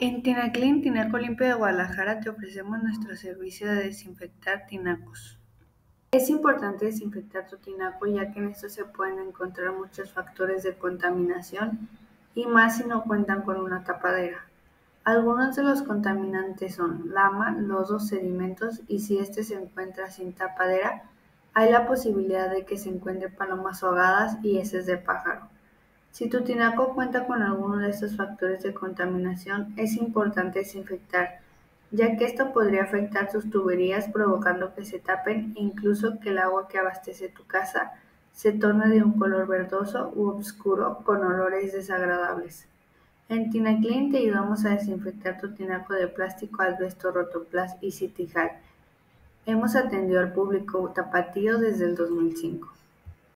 En Tinaclin Tinaco Limpio de Guadalajara te ofrecemos nuestro servicio de desinfectar tinacos. Es importante desinfectar tu tinaco ya que en esto se pueden encontrar muchos factores de contaminación y más si no cuentan con una tapadera. Algunos de los contaminantes son lama, lodos, sedimentos y si este se encuentra sin tapadera, hay la posibilidad de que se encuentre palomas ahogadas y heces de pájaro. Si tu tinaco cuenta con alguno de estos factores de contaminación, es importante desinfectar, ya que esto podría afectar tus tuberías provocando que se tapen e incluso que el agua que abastece tu casa se torne de un color verdoso u oscuro con olores desagradables. En Tinaclean te ayudamos a desinfectar tu tinaco de plástico, asbesto, rotoplas y citijal. Hemos atendido al público tapatío desde el 2005.